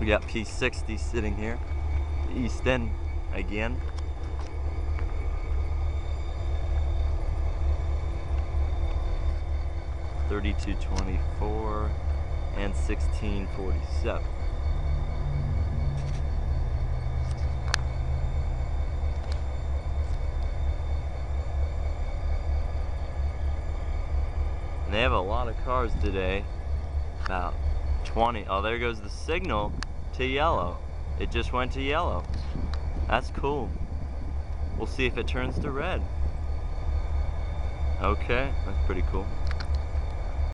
We got P60 sitting here. East End again. Thirty-two twenty-four and sixteen forty-seven. And they have a lot of cars today. About 20. Oh, there goes the signal to yellow. It just went to yellow. That's cool. We'll see if it turns to red. Okay, that's pretty cool.